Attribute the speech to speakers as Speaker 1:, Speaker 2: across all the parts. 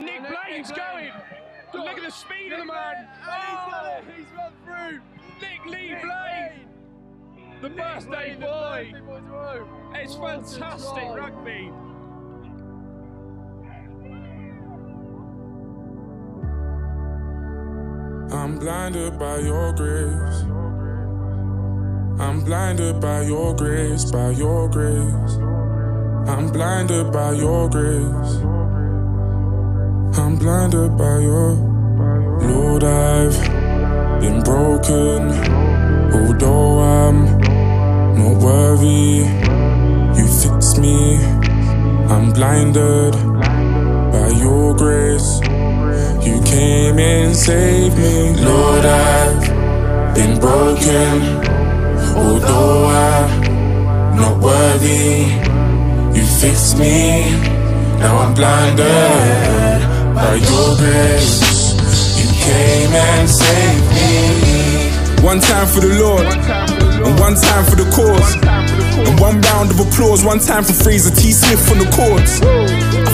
Speaker 1: Nick Blain's going. Look at the speed of the man.
Speaker 2: Oh, he's run through.
Speaker 1: Nick Lee Blain, the birthday boy. It's fantastic rugby.
Speaker 3: I'm blinded by your grace. I'm blinded by your grace, by your grace. I'm blinded by your grace. I'm blinded by your Lord, I've been broken. Although I'm not worthy, you fix me. I'm blinded by your grace. You came and saved me. Lord, I've been broken. Although I'm not worthy, you fixed me. Now I'm blinded by your grace. You came and saved me. One time for the Lord, and one time for the cause. And one round of applause, one time for Fraser T. Smith on the chords.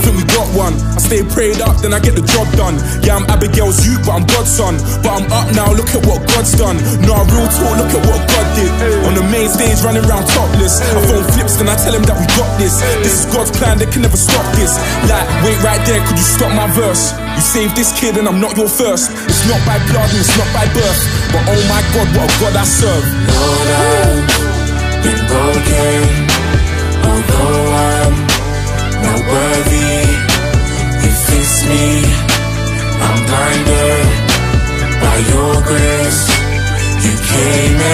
Speaker 3: Think we got one. I stay prayed up, then I get the job done. Yeah, I'm Abigail's youth, but I'm God's son. But I'm up now, look at what God's done. No, real talk, look at what God did. On the main stage, running around topless. I phone flips, then I tell him that we got this. This is God's plan, they can never stop this. Like, wait right there, could you stop my verse? You saved this kid, and I'm not your first. It's not by blood, and it's not by birth. But oh my God, what a God I serve. Lord, I've been broken.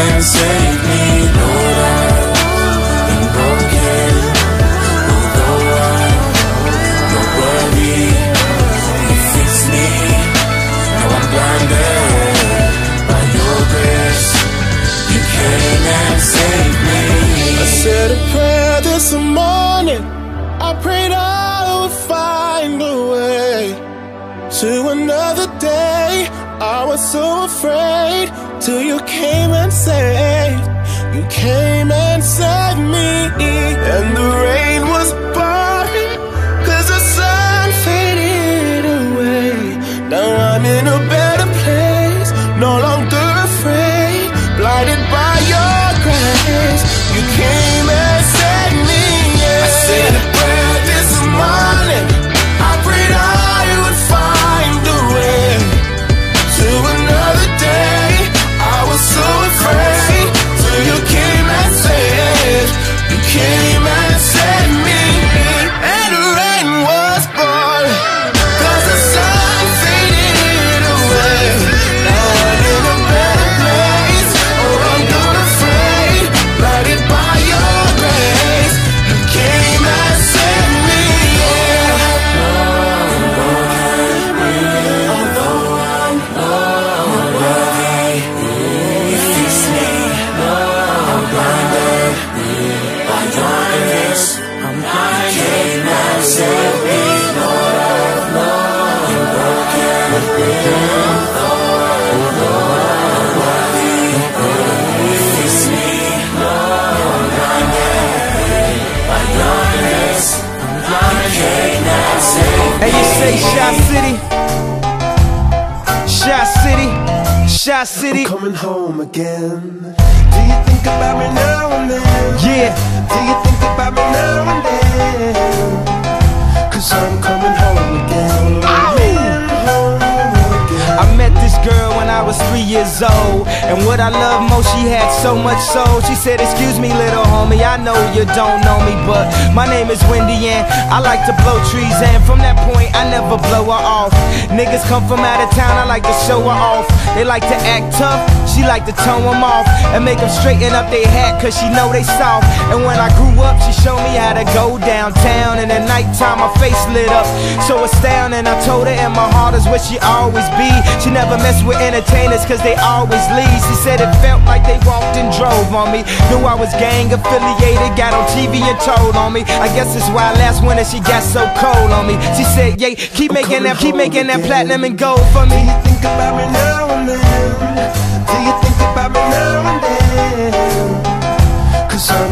Speaker 3: Came and saved me, Lord. I've been broken. Fix me. Now I'm blinded by your grace. You me.
Speaker 4: I said a prayer this morning. I prayed I would find a way to another day. I was so afraid till you came and saved. You came and saved me. And the rain was
Speaker 5: City, Shot City.
Speaker 4: coming home again. Do you think about me now and then?
Speaker 5: Yeah,
Speaker 4: Do you think about me now and then? Cause I'm coming home again. Coming home again.
Speaker 5: I met this girl when I was three years old. And what I love most, she had so much soul. She said, Excuse me, little homie, I know you don't know me, but my name is Wendy and I like to blow trees. And from that point, I never blow her off. Niggas come from out of town, I like to show her off. They like to act tough, she like to tone them off. And make them straighten up their hat, cause she know they soft. And when I grew up, she showed me how to go downtown. And at nighttime, my face lit up. So astounding, I told her, and my heart is where she always be. She never mess with entertainers, cause they always leave. She said it felt like they walked and drove on me. Knew I was gang affiliated, got on TV and told on me. I guess it's why last winter she got so cold on me. She said, yeah, keep making that, keep making that platinum and gold for me.
Speaker 4: Do you think about me now and then? Do you think about me now and then? Cause I'm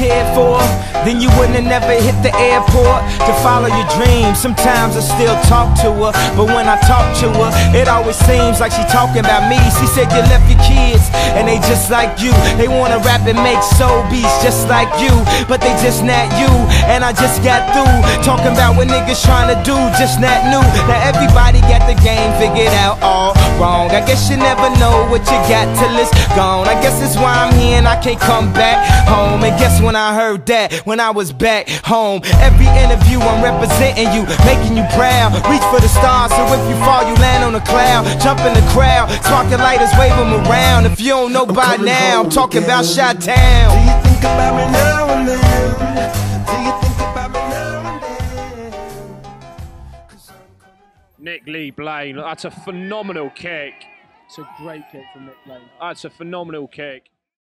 Speaker 5: cared for then you wouldn't have never hit the airport to follow your dreams. Sometimes I still talk to her, but when I talk to her, it always seems like she talking about me. She said you left your kids, and they just like you. They wanna rap and make soul beats just like you, but they just not you. And I just got through talking about what niggas trying to do, just not new. Now everybody got the game figured out all wrong. I guess you never know what you got till it's gone. I guess that's why I'm here and I can't come back home. And guess when I heard that? When I was back home. Every interview I'm representing you, making you proud. Reach for the stars, so if you fall, you land on a cloud. Jump in the crowd, sparking lighters, wave them around. If you don't know by now, I'm talking about Shot Town.
Speaker 4: Do you think about me now and then? Do you think about me now and then?
Speaker 1: Nick Lee Blain. That's a phenomenal kick.
Speaker 2: It's a great kick from Nick Blain.
Speaker 1: That's a phenomenal kick.